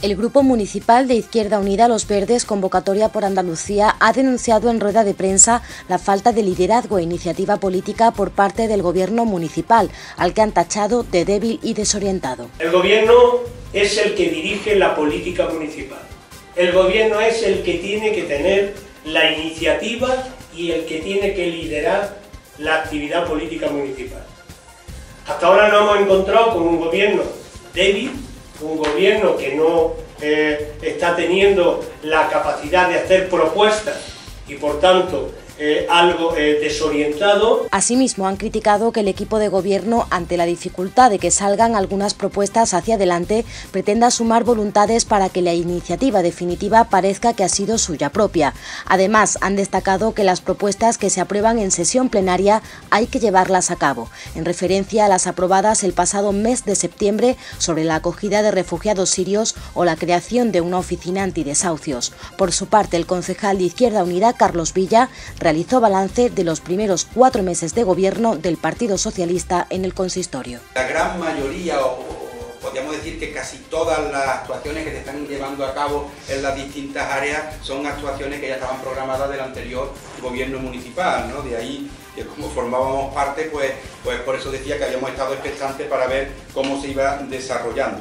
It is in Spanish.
El Grupo Municipal de Izquierda Unida Los Verdes, convocatoria por Andalucía, ha denunciado en rueda de prensa la falta de liderazgo e iniciativa política por parte del Gobierno municipal, al que han tachado de débil y desorientado. El Gobierno es el que dirige la política municipal. El Gobierno es el que tiene que tener la iniciativa y el que tiene que liderar la actividad política municipal. Hasta ahora nos hemos encontrado con un Gobierno débil, un gobierno que no eh, está teniendo la capacidad de hacer propuestas y por tanto eh, algo eh, desorientado. Asimismo, han criticado que el equipo de gobierno, ante la dificultad de que salgan algunas propuestas hacia adelante, pretenda sumar voluntades para que la iniciativa definitiva parezca que ha sido suya propia. Además, han destacado que las propuestas que se aprueban en sesión plenaria hay que llevarlas a cabo, en referencia a las aprobadas el pasado mes de septiembre sobre la acogida de refugiados sirios o la creación de una oficina antidesahucios. Por su parte, el concejal de Izquierda Unida, Carlos Villa, realizó balance de los primeros cuatro meses de gobierno del Partido Socialista en el consistorio. La gran mayoría, o podríamos decir que casi todas las actuaciones que se están llevando a cabo en las distintas áreas son actuaciones que ya estaban programadas del anterior gobierno municipal, ¿no? De ahí que como formábamos parte, pues, pues por eso decía que habíamos estado expectantes para ver cómo se iba desarrollando.